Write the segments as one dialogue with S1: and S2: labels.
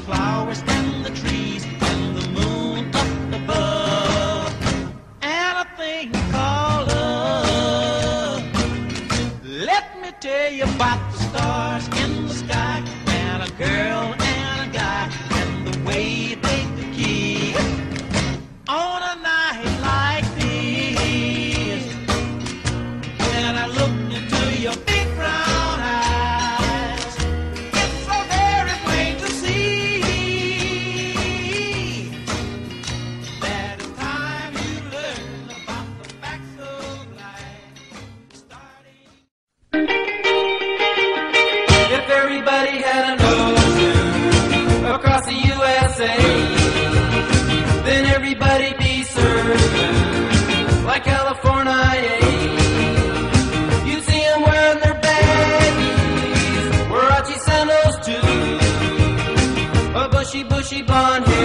S1: flowers and the trees and the moon up above and a thing called love. Let me tell you about the stars bushy blonde hair,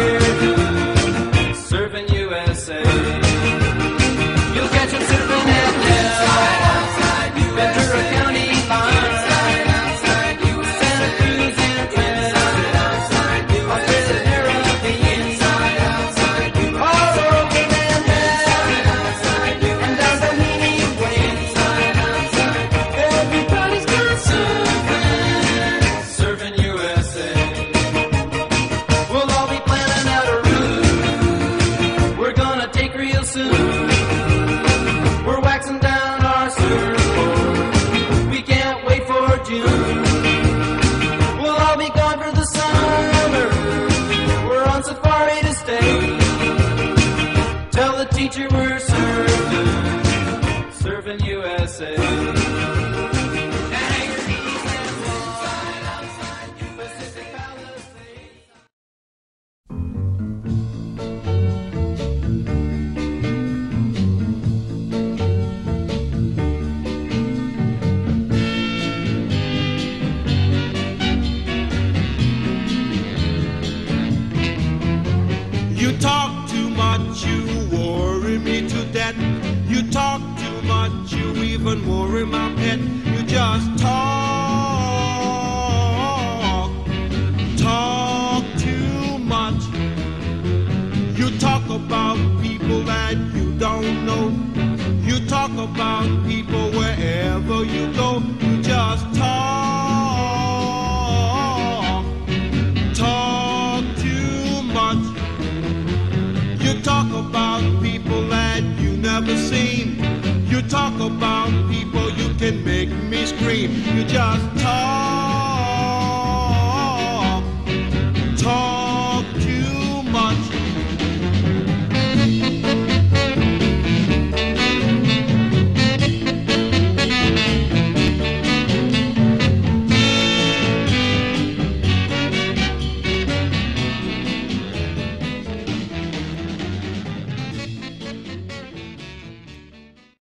S1: soon. We're waxing down our surfboard. We can't wait for June. We'll all be gone for the summer. We're on safari to stay. Tell the teacher we're surfing, surfing USA.
S2: You talk too much, you worry me to death. You talk too much, you even worry my pet. You just talk, talk too much. You talk about people that you don't know. You talk about people wherever you go. About people that you never seen. You talk about people you can make me scream. You just talk.